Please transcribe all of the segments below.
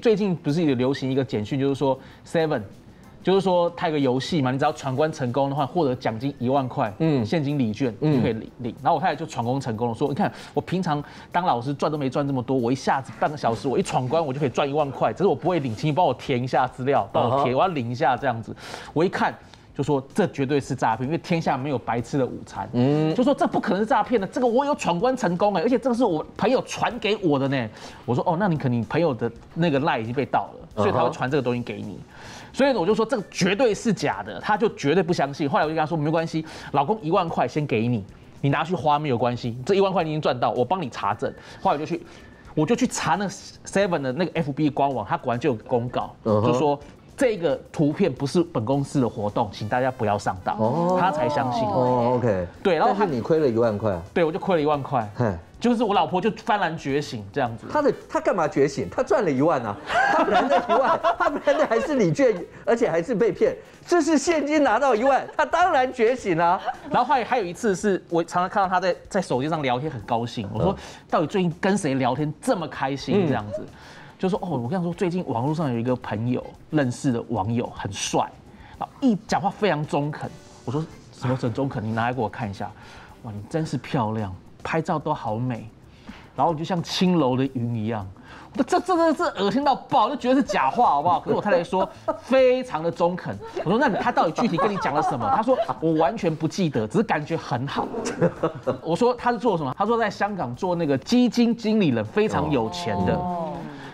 最近不是有流行一个简讯，就是说 Seven，就是说它有个游戏嘛，你只要闯关成功的话，获得奖金一万块，嗯，现金礼券就可以领领。然后我太太就闯关成功了，说你看我平常当老师赚都没赚这么多，我一下子半个小时我一闯关我就可以赚一万块，只是我不会领，请你帮我填一下资料，帮我填，我要领一下这样子。我一看。就说这绝对是诈骗，因为天下没有白吃的午餐。嗯，就说这不可能是诈骗的，这个我有闯关成功哎，而且这个是我朋友传给我的呢。我说哦，那你肯定朋友的那个赖已经被盗了，所以他会传这个东西给你。所以我就说这个绝对是假的，他就绝对不相信。后来我就跟他说没关系，老公一万块先给你，你拿去花没有关系，这一万块你已经赚到，我帮你查证。后来我就去，我就去查那 Seven 的那个 FB 官网，他果然就有公告，就说。这个图片不是本公司的活动，请大家不要上当。哦，他才相信。哦，OK。对，然后他你亏了一万块。对，我就亏了一万块。就是我老婆就幡然觉醒这样子。他的他干嘛觉醒？他赚了一万啊！他本来的一万，他本来的还是礼券，而且还是被骗。这是现金拿到一万，他当然觉醒啊。然后还还有一次是我常常看到他在在手机上聊天很高兴。我说到底最近跟谁聊天这么开心这样子？就说哦，我跟你说，最近网络上有一个朋友认识的网友很帅，啊，一讲话非常中肯。我说什么很中肯？你拿来给我看一下。哇，你真是漂亮，拍照都好美，然后就像青楼的云一样。这这这这恶心到爆，就觉得是假话，好不好？可是我太太说非常的中肯。我说那你他到底具体跟你讲了什么？他说我完全不记得，只是感觉很好。我说他是做什么？他说在香港做那个基金经理人，非常有钱的。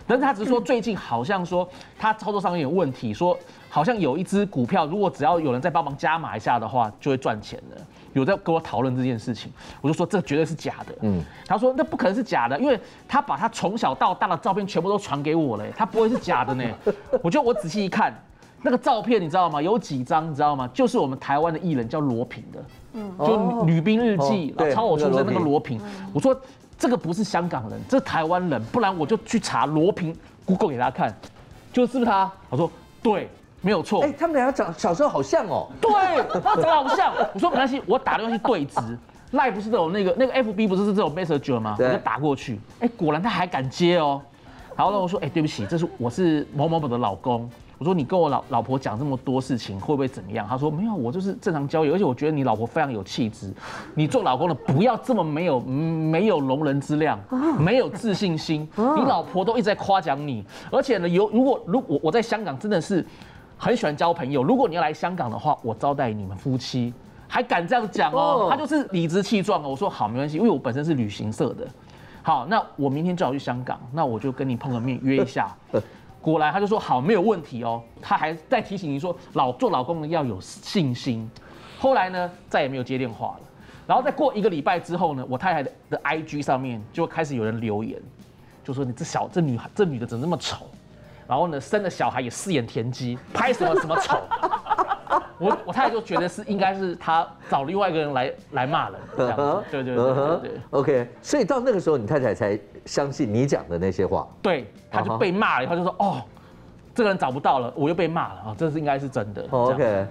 但是他只是说最近好像说他操作上面有问题，说好像有一只股票，如果只要有人再帮忙加码一下的话，就会赚钱的。有在跟我讨论这件事情，我就说这绝对是假的。嗯，他说那不可能是假的，因为他把他从小到大的照片全部都传给我了，他不会是假的呢。我就我仔细一看，那个照片你知道吗？有几张你知道吗？就是我们台湾的艺人叫罗平的，嗯，就《女兵日记》超我出身那个罗平。我说。这个不是香港人，这是台湾人，不然我就去查罗平，Google 给大家看，就是不是他？我说对，没有错。哎，他们两个长小时候好像哦。对，他长得好像。我说没关系，我打电话去对质。赖不是都有那个那个 FB 不是是这种 Messenger 吗？我就打过去，哎，果然他还敢接哦。然后呢，我说，哎，对不起，这是我是某某某的老公。我说你跟我老老婆讲这么多事情会不会怎么样？他说没有，我就是正常交友，而且我觉得你老婆非常有气质。你做老公的不要这么没有没有容人之量，没有自信心。你老婆都一直在夸奖你，而且呢，有如果如果我在香港真的是很喜欢交朋友，如果你要来香港的话，我招待你们夫妻，还敢这样讲哦？他就是理直气壮哦。我说好，没关系，因为我本身是旅行社的。好，那我明天就要去香港，那我就跟你碰个面约一下。果然，他就说好，没有问题哦。他还在提醒你说，老做老公的要有信心。后来呢，再也没有接电话了。然后再过一个礼拜之后呢，我太太的的 IG 上面就开始有人留言，就说你这小这女孩这女的怎么那么丑？然后呢，生了小孩也四眼田鸡，拍什么什么丑？我我太太就觉得是应该是他找另外一个人来来骂人这样子。对对对对对。OK，所以到那个时候，你太太才相信你讲的那些话。对，他就被骂了，他就说哦，这个人找不到了，我又被骂了啊，这是应该是真的。OK，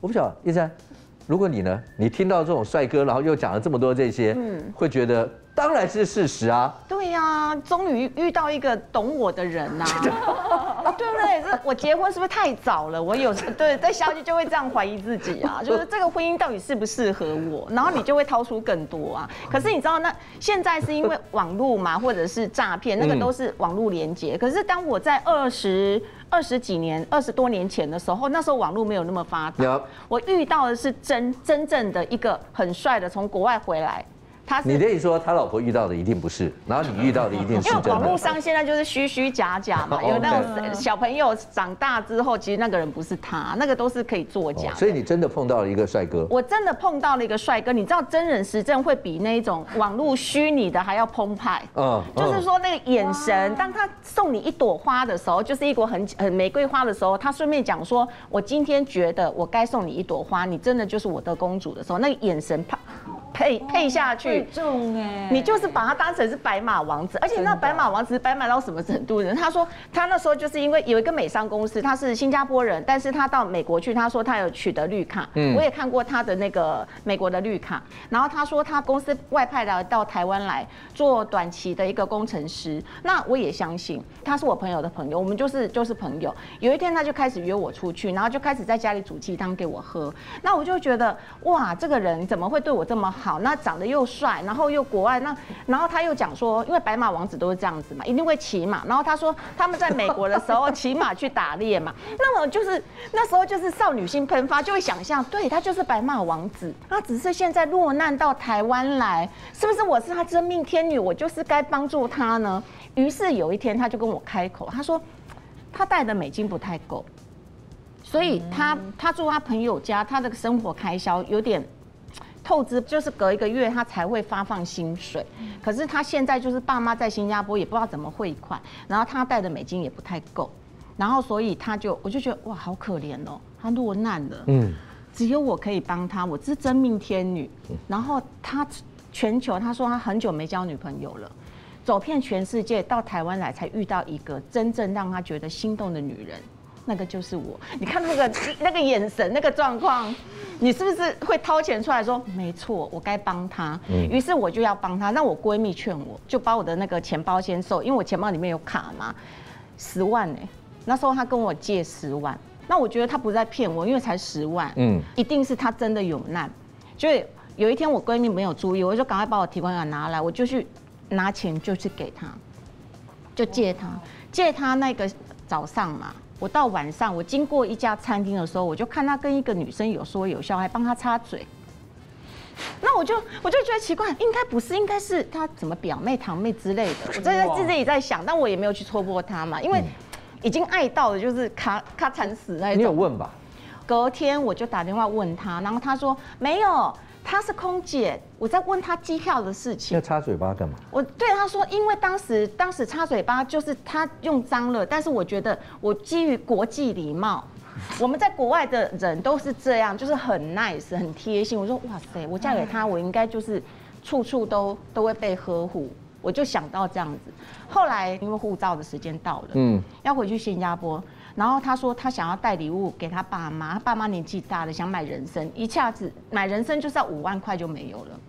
我不晓得，叶珊，如果你呢，你听到这种帅哥，然后又讲了这么多这些，嗯，会觉得。当然是事实啊！对呀，终于遇到一个懂我的人呐，对不对？这我结婚是不是太早了？我有对在消息就会这样怀疑自己啊，就是这个婚姻到底适不适合我？然后你就会掏出更多啊。可是你知道，那现在是因为网络嘛，或者是诈骗，那个都是网络连接。可是当我在二十二十几年、二十多年前的时候，那时候网络没有那么发达，我遇到的是真真正的一个很帅的，从国外回来。你的意思说他老婆遇到的一定不是，然后你遇到的一定是真的。因为网络上现在就是虚虚假假嘛，有那种小朋友长大之后，其实那个人不是他，那个都是可以作假。所以你真的碰到了一个帅哥？我真的碰到了一个帅哥，你知道真人实证会比那种网络虚拟的还要澎湃。嗯，就是说那个眼神，当他送你一朵花的时候，就是一朵很很玫瑰花的时候，他顺便讲说：“我今天觉得我该送你一朵花，你真的就是我的公主的时候，那个眼神啪。”配配下去，重哎，你就是把他当成是白马王子，而且那白马王子白马到什么程度呢？他说他那时候就是因为有一个美商公司，他是新加坡人，但是他到美国去，他说他有取得绿卡，我也看过他的那个美国的绿卡，然后他说他公司外派来到台湾来做短期的一个工程师，那我也相信他是我朋友的朋友，我们就是就是朋友。有一天他就开始约我出去，然后就开始在家里煮鸡汤给我喝，那我就觉得哇，这个人怎么会对我这么好？那长得又帅，然后又国外，那然后他又讲说，因为白马王子都是这样子嘛，一定会骑马。然后他说他们在美国的时候 骑马去打猎嘛，那么就是那时候就是少女心喷发，就会想象，对他就是白马王子，他只是现在落难到台湾来，是不是我是他真命天女，我就是该帮助他呢？于是有一天他就跟我开口，他说他带的美金不太够，所以他他住他朋友家，他的生活开销有点。透支就是隔一个月他才会发放薪水，可是他现在就是爸妈在新加坡也不知道怎么汇款，然后他带的美金也不太够，然后所以他就我就觉得哇好可怜哦，他落难了，嗯，只有我可以帮他，我是真命天女，然后他全球他说他很久没交女朋友了，走遍全世界到台湾来才遇到一个真正让他觉得心动的女人。那个就是我，你看那个那个眼神，那个状况，你是不是会掏钱出来说，没错，我该帮他。于是我就要帮他。那我闺蜜劝我，就把我的那个钱包先收，因为我钱包里面有卡嘛，十万哎，那时候他跟我借十万，那我觉得他不在骗我，因为才十万，嗯，一定是他真的有难。所以有一天我闺蜜没有注意，我就赶快把我提款卡拿来，我就去拿钱就去给她，就借她，借她那个早上嘛。我到晚上，我经过一家餐厅的时候，我就看他跟一个女生有说有笑，还帮他擦嘴。那我就我就觉得奇怪，应该不是，应该是他怎么表妹、堂妹之类的。我在自己在想，但我也没有去戳破他嘛，因为已经爱到了，就是咔咔惨死那种。你有问吧？隔天我就打电话问他，然后他说没有。她是空姐，我在问她机票的事情。要擦嘴巴干嘛？我对她说，因为当时当时擦嘴巴就是她用脏了，但是我觉得我基于国际礼貌，我们在国外的人都是这样，就是很 nice 很贴心。我说哇塞，我嫁给他，我应该就是处处都都会被呵护。我就想到这样子。后来因为护照的时间到了，嗯，要回去新加坡。然后他说他想要带礼物给他爸妈，他爸妈年纪大了，想买人参，一下子买人参就是要五万块就没有了。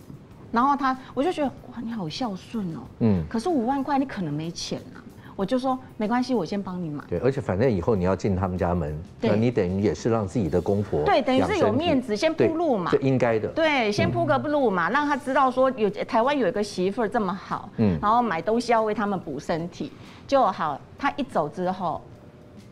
然后他我就觉得哇，你好孝顺哦。嗯。可是五万块你可能没钱啊，我就说没关系，我先帮你买。对，而且反正以后你要进他们家门，那你等于也是让自己的公婆对，等于是有面子，先铺路嘛。这应该的。对，先铺个路嘛，让他知道说有台湾有一个媳妇儿这么好，嗯，然后买东西要为他们补身体就好。他一走之后。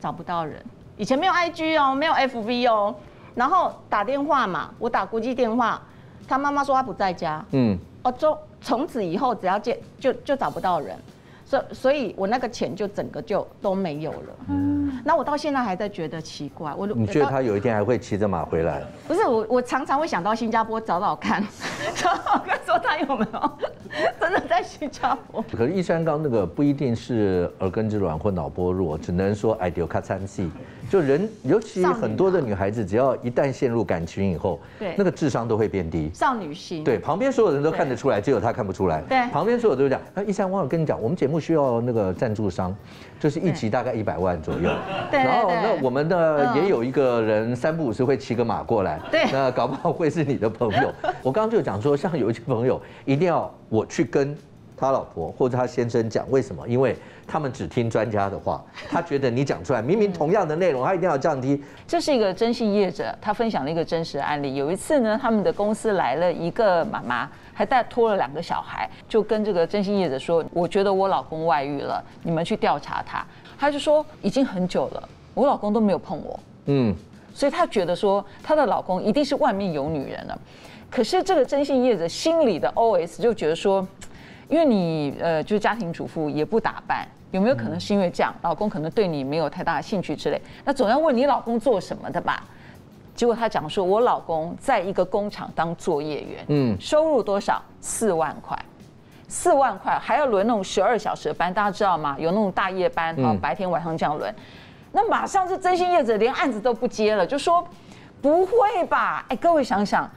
找不到人，以前没有 IG 哦，没有 FV 哦，然后打电话嘛，我打国际电话，他妈妈说他不在家，嗯，哦，从从此以后只要见就就找不到人。所所以，我那个钱就整个就都没有了。嗯，那我到现在还在觉得奇怪。我你觉得他有一天还会骑着马回来？不是我，我常常会想到新加坡找找看，找找看说他有没有真的在新加坡。可是易山刚那个不一定是耳根子软或脑波弱，只能说 i d e a l 卡餐戏。就人，尤其很多的女孩子，只要一旦陷入感情以后，对那个智商都会变低。少女心。对，旁边所有人都看得出来，只有她看不出来。对，旁边所有都讲。那一山，我有跟你讲，我们节目需要那个赞助商，就是一集大概一百万左右。对。然后那我们呢也有一个人三不五时会骑个马过来。对。那搞不好会是你的朋友。我刚刚就讲说，像有一些朋友，一定要我去跟他老婆或者他先生讲，为什么？因为。他们只听专家的话，他觉得你讲出来明明同样的内容，他一定要降低。这是一个征信业者，他分享了一个真实案例。有一次呢，他们的公司来了一个妈妈，还带拖了两个小孩，就跟这个征信业者说：“我觉得我老公外遇了，你们去调查他。”他就说：“已经很久了，我老公都没有碰我。”嗯，所以他觉得说，她的老公一定是外面有女人了。可是这个征信业者心里的 OS 就觉得说。因为你呃就是家庭主妇也不打扮，有没有可能是因为这样，老公可能对你没有太大的兴趣之类？那总要问你老公做什么的吧？结果他讲说，我老公在一个工厂当作业员，嗯，收入多少？四万块，四万块还要轮那种十二小时的班，大家知道吗？有那种大夜班，啊，白天晚上这样轮。那马上是真心业者连案子都不接了，就说不会吧？哎，各位想想。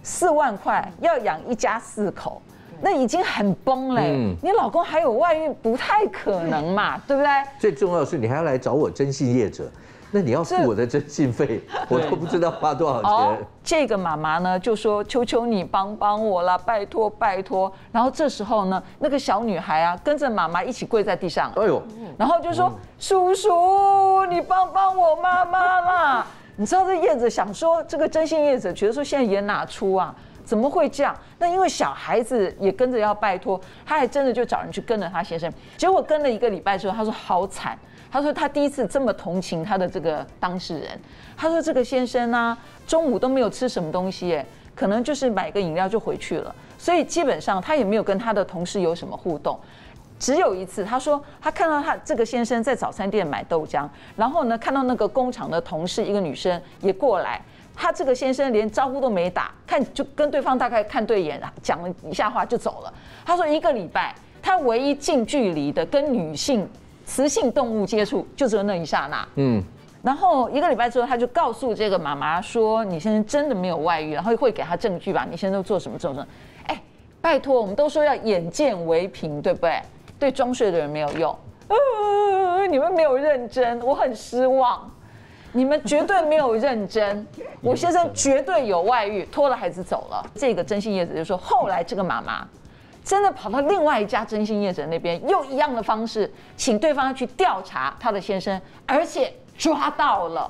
四万块要养一家四口，那已经很崩嘞。嗯你老公还有外遇，不太可能嘛，对不对？最重要的是你还要来找我征信业者，那你要付我的征信费，我都不知道花多少哦钱。，这个妈妈呢就说：“求求你帮帮我啦，拜托拜托。”然后这时候呢，那个小女孩啊跟着妈妈一起跪在地上，哎呦，然后就说：“叔叔，你帮帮我妈妈啦！”你知道这叶子想说，这个征信业者觉得说现在演哪出啊？怎么会这样？那因为小孩子也跟着要拜托，他还真的就找人去跟着他先生，结果跟了一个礼拜之后，他说好惨。他说他第一次这么同情他的这个当事人。他说这个先生呢、中午都没有吃什么东西，可能就是买个饮料就回去了，所以基本上他也没有跟他的同事有什么互动。只有一次，他说他看到他这个先生在早餐店买豆浆，然后呢看到那个工厂的同事一个女生也过来，他这个先生连招呼都没打，看就跟对方大概看对眼，讲了一下话就走了。他说一个礼拜，他唯一近距离的跟女性雌性动物接触，就只有那一刹那。嗯，然后一个礼拜之后，他就告诉这个妈妈说：“你先生真的没有外遇，然后会给他证据吧？你先生都做什么这种什么？哎，拜托，我们都说要眼见为凭，对不对？对装睡的人没有用。呃，你们没有认真，我很失望。你们绝对没有认真，我先生绝对有外遇，拖了孩子走了。这个征信业者就说，后来这个妈妈真的跑到另外一家征信业者那边，用一样的方式，请对方去调查他的先生，而且抓到了。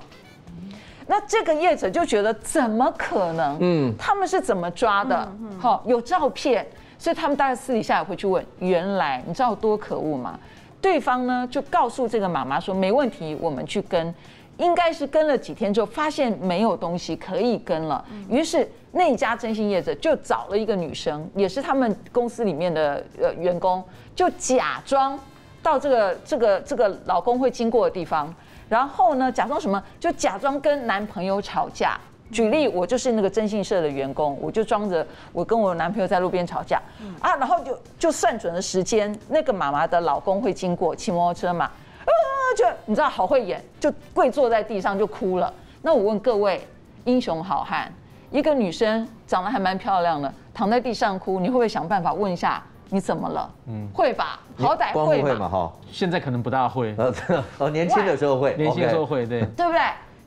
那这个业者就觉得怎么可能？嗯，他们是怎么抓的？好、有照片，所以他们大概私底下也会去问。原来你知道多可恶吗？对方呢就告诉这个妈妈说没问题，我们去跟。应该是跟了几天之后，发现没有东西可以跟了，于是那家征信业者就找了一个女生，也是他们公司里面的呃员工，就假装到这个这个这个老公会经过的地方，然后呢，假装什么？就假装跟男朋友吵架。举例，我就是那个征信社的员工，我就装着我跟我男朋友在路边吵架啊，然后就就算准了时间，那个妈妈的老公会经过，骑摩托车嘛，就你知道好会演，就跪坐在地上就哭了。那我问各位，英雄好汉，一个女生长得还蛮漂亮的，躺在地上哭，你会不会想办法问一下你怎么了？嗯，会吧，好歹光会嘛会嘛，哈，现在可能不大会，呃，哦，年轻的时候会，年轻的时候会，对。对不对？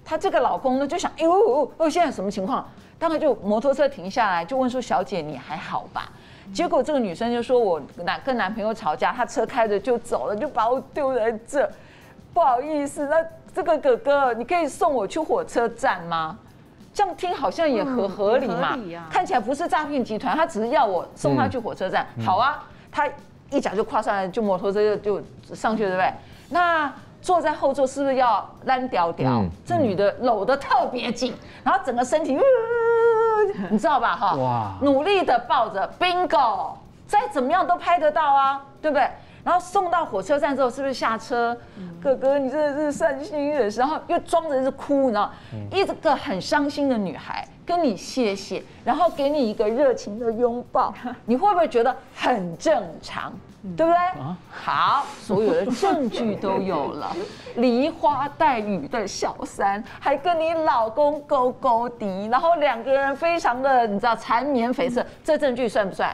她这个老公呢就想，哎呦，哦，现在什么情况？当然就摩托车停下来，就问说：“小姐，你还好吧？”结果这个女生就说：“我男跟男朋友吵架，他车开着就走了，就把我丢在这，不好意思，那这个哥哥，你可以送我去火车站吗？”这样听好像也合嗯合理嘛，合理啊看起来不是诈骗集团，他只是要我送他去火车站。好啊，他一脚就跨上来，就摩托车就就上去了，对不对？那坐在后座是不是要烂屌屌？嗯这女的搂得特别紧，然后整个身体，呃你知道吧？哈，哇努力的抱着，bingo，再怎么样都拍得到啊，对不对？然后送到火车站之后，是不是下车？哥哥，你真的是善心人士，然后又装着是哭，你知道，一个很伤心的女孩跟你谢谢，然后给你一个热情的拥抱，你会不会觉得很正常？对不对？好，所有的证据都有了，梨花带雨的小三还跟你老公勾勾搭，然后两个人非常的你知道缠绵悱恻，这证据算不算？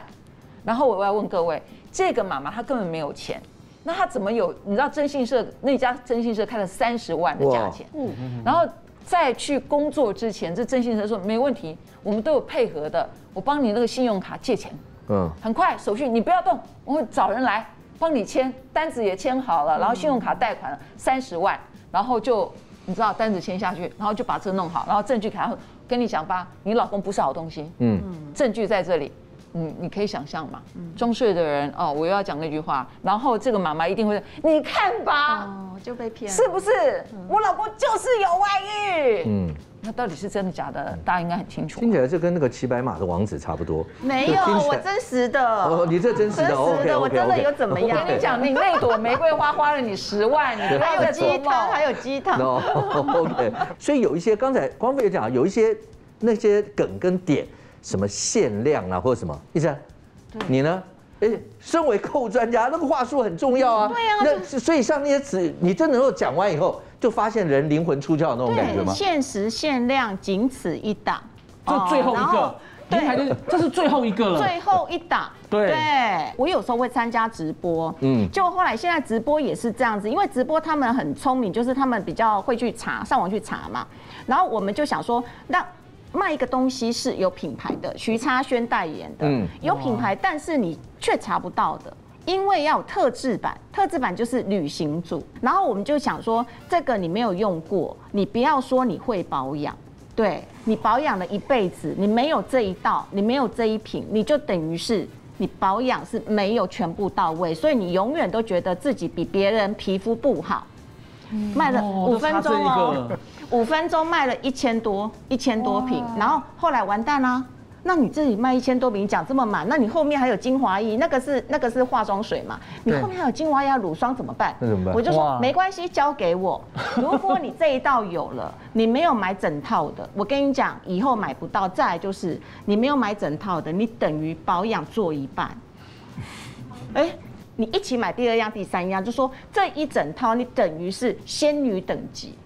然后我要问各位，这个妈妈她根本没有钱，那她怎么有？你知道征信社那家征信社开了三十万的价钱，嗯然后在去工作之前，这征信社说没问题，我们都有配合的，我帮你那个信用卡借钱，嗯，很快手续你不要动，我会找人来帮你签，单子也签好了，然后信用卡贷款三十万，然后就你知道单子签下去，然后就把这弄好，然后证据给他跟你讲吧，你老公不是好东西，嗯嗯，证据在这里。嗯，你可以想象嘛，装睡的人哦，我又要讲那句话，然后这个妈妈一定会，你看吧，哦，就被骗了，是不是？我老公就是有外遇，嗯，那到底是真的假的？大家应该很清楚。听起来就跟那个骑白马的王子差不多。没有我真实的。哦，你这真实的真实的我真的。有怎么样我跟你讲，你那朵玫瑰花花了你十万，你 还有鸡汤，还。有鸡汤。哦，OK。所以有一些刚才光飞也讲，有一些那些梗跟点，什么限量啊或者什么，一直你呢？哎，身为购物专家，那个话术很重要啊。对啊那所以像那些词，你真的能够讲完以后，就发现人灵魂出窍的那种感觉吗？限时限量，仅此一档。就最后一个哦然后名牌就是这是最后一个了。最后一档。对我有时候会参加直播，嗯，就后来现在直播也是这样子，因为直播他们很聪明，就是他们比较会去查，上网去查嘛。然后我们就想说，那卖一个东西是有品牌的，徐差轩代言的，嗯，有品牌，但是你却查不到的，因为要有特制版，特制版就是旅行组。然后我们就想说，这个你没有用过，你不要说你会保养。对你保养了一辈子，你没有这一道，你没有这一瓶，你就等于是你保养是没有全部到位，所以你永远都觉得自己比别人皮肤不好。卖了五分钟哦，五分钟卖了一千多一千多瓶，然后后来完蛋啦。那你自己卖一千多瓶，讲这么满，那你后面还有精华液，那个是那个是化妆水嘛？你后面还有精华液、乳霜怎么办？那怎么办？我就说没关系，交给我。如果你这一道有了，你没有买整套的，我跟你讲，以后买不到。再来就是你没有买整套的，你等于保养做一半。哎，你一起买第二样、第三样，就说这一整套你等于是仙女等级。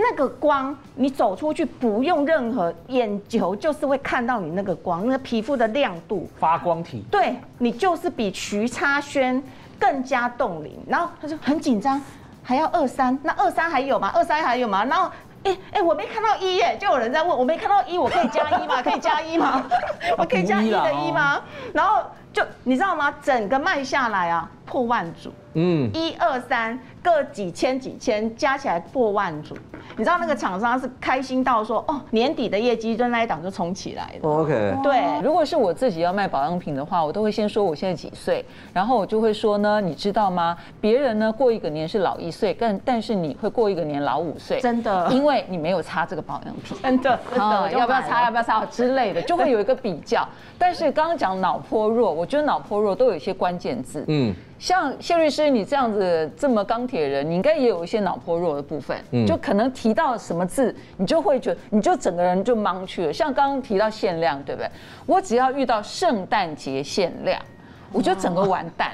那个光，你走出去不用任何眼球，就是会看到你那个光，那个皮肤的亮度，发光体，对你就是比徐差轩更加冻龄。然后他就很紧张，还要二三，那二三还有吗？二三还有吗？然后，哎哎，我没看到一耶，就有人在问，我没看到一，我可以加一吗？可以加一吗？我可以加一的一吗？然后就你知道吗？整个卖下来啊，破万组，嗯，一二三各几千几千，加起来破万组。你知道那个厂商是开心到说哦，年底的业绩就那一档就冲起来了。OK，对，如果是我自己要卖保养品的话，我都会先说我现在几岁，然后我就会说呢，你知道吗？别人呢过一个年是老一岁，但但是你会过一个年老五岁，真的，因为你没有擦这个保养品，真的，真的，要不要擦？要不要擦之类的，就会有一个比较。但是刚刚讲脑波弱，我觉得脑波弱都有一些关键字，嗯。像谢律师，你这样子这么钢铁人，你应该也有一些脑波弱的部分，就可能提到什么字，你就会觉得，你就整个人就懵去了。像刚刚提到限量，对不对？我只要遇到圣诞节限量，我就整个完蛋。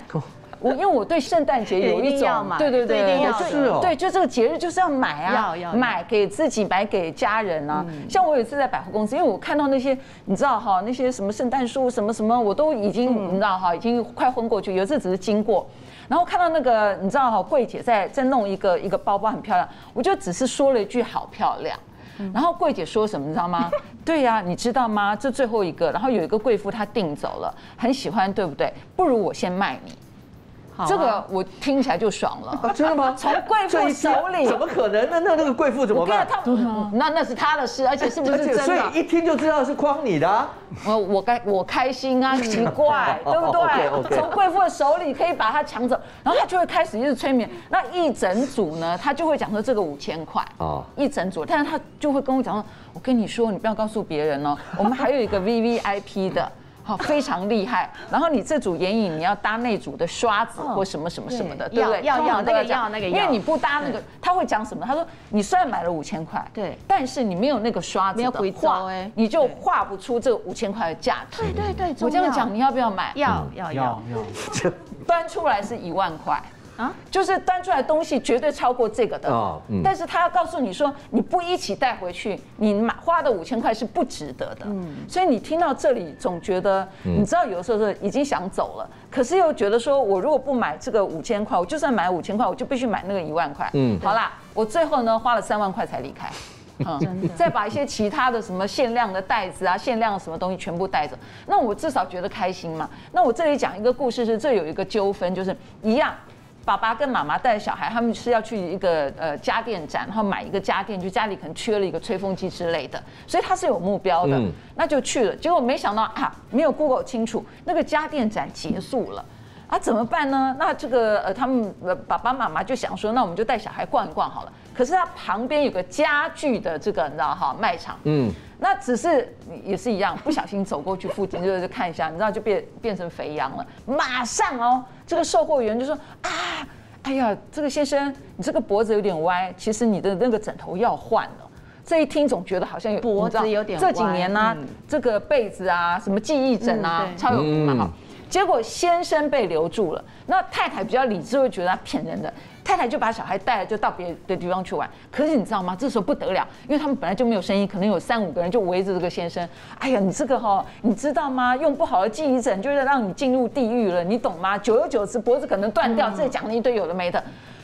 我因为我对圣诞节有一种，对对对，一定要是哦，对，就这个节日就是要买啊，买给自己，买给家人啊。像我有一次在百货公司，因为我看到那些，你知道哈，那些什么圣诞树什么什么，我都已经你知道哈，已经快昏过去。有一次只是经过，然后看到那个你知道哈，柜姐在在弄一个一个包包很漂亮，我就只是说了一句好漂亮，然后柜姐说什么你知道吗？对呀，你知道吗？这最后一个，然后有一个贵妇她订走了，很喜欢，对不对？不如我先卖你。这个我听起来就爽了，真的吗？从贵妇手里怎么可能？那那那个贵妇怎么办？那那是他的事，而且是不是真的？所以一听就知道是诓你的。我我该我开心啊，奇怪，对不对？从贵妇的手里可以把它抢走，然后他就会开始一直催眠。那一整组呢，他就会讲说这个五千块啊，一整组，但是他就会跟我讲说，我跟你说，你不要告诉别人哦，我们还有一个 V V I P 的。好，非常厉害。然后你这组眼影你要搭那组的刷子或什么什么什么的，对不对？要要那个要那个，因为你不搭那个，他会讲什么？他说你虽然买了五千块，对，但是你没有那个刷子的话，你就画不出这五千块的价值。对对对，我这样讲，你要不要买？要要要要，端出来是一万块。啊，就是端出来东西绝对超过这个的哦，但是他要告诉你说，你不一起带回去，你买花的五千块是不值得的。嗯，所以你听到这里总觉得，你知道有的时候是已经想走了，可是又觉得说我如果不买这个五千块，我就算买五千块，我就必须买那个一万块。嗯，好啦，我最后呢花了三万块才离开，嗯，再把一些其他的什么限量的袋子啊、限量什么东西全部带走，那我至少觉得开心嘛。那我这里讲一个故事是，这有一个纠纷，就是一样。爸爸跟妈妈带小孩，他们是要去一个呃家电展，然后买一个家电，就家里可能缺了一个吹风机之类的，所以他是有目标的，那就去了。结果没想到啊，没有 Google 清楚，那个家电展结束了，啊怎么办呢？那这个呃他们爸爸妈妈就想说，那我们就带小孩逛一逛好了。可是他旁边有个家具的这个你知道哈卖场，嗯。那只是也是一样，不小心走过去附近就是看一下，你知道就变变成肥羊了。马上哦，这个售货员就说啊，哎呀，这个先生，你这个脖子有点歪，其实你的那个枕头要换了。这一听总觉得好像有脖子有点这几年呢，这个被子啊，什么记忆枕啊，超有名嘛哈。结果先生被留住了，那太太比较理智，会觉得他骗人的。太太就把小孩带了，就到别的地方去玩。可是你知道吗？这时候不得了，因为他们本来就没有生意，可能有三五个人就围着这个先生。哎呀，你这个哈，你知道吗？用不好的记忆枕就是让你进入地狱了，你懂吗？久而久之，脖子可能断掉。这讲了一堆有的没的，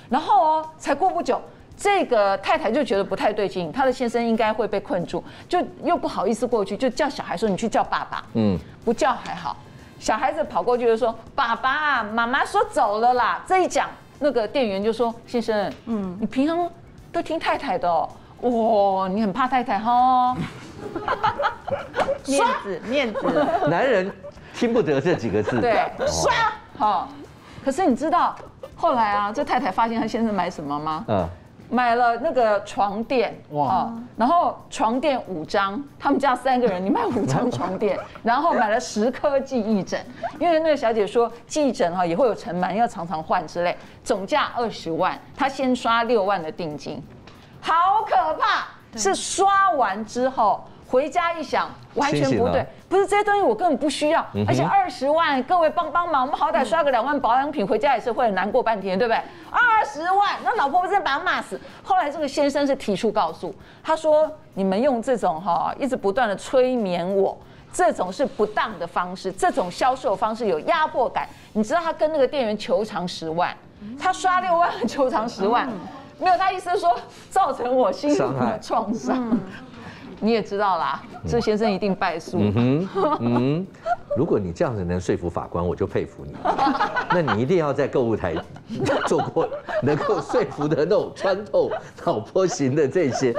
然后哦，才过不久。这个太太就觉得不太对劲，她的先生应该会被困住，就又不好意思过去，就叫小孩说：“你去叫爸爸。”嗯，不叫还好，小孩子跑过去就说：“爸爸，妈妈说走了啦。”这一讲，那个店员就说：“先生，嗯，你平常都听太太的哦，哇，你很怕太太哈。”面子，面子，男人听不得这几个字。对，刷好。可是你知道后来啊，这太太发现她先生买什么吗？嗯。买了那个床垫哇，然后床垫五张，他们家三个人，你买五张床垫，然后买了十颗记忆枕，因为那个小姐说记忆枕哈也会有尘螨，要常常换之类，总价二十万，她先刷六万的定金，好可怕，是刷完之后。回家一想，完全不对，不是这些东西我根本不需要，而且二十万，各位帮帮忙，我们好歹刷个两万保养品，回家也是会很难过半天，对不对？二十万，那老婆不是把他骂死？后来这个先生是提出告诉，他说你们用这种哈，一直不断的催眠我，这种是不当的方式，这种销售方式有压迫感。你知道他跟那个店员求偿十万，他刷六万求偿十万，没有，他意思是说造成我心灵的创伤。你也知道啦，这先生一定败诉。嗯 嗯，如果你这样子能说服法官，我就佩服你。那你一定要在购物台 做过能够说服的那种穿透脑波型的这些，